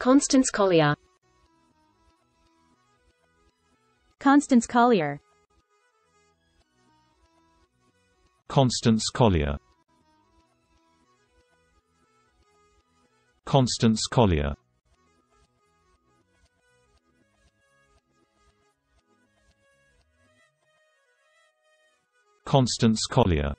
Constance Collier. Constance Collier. Constance Collier Constance Collier Constance Collier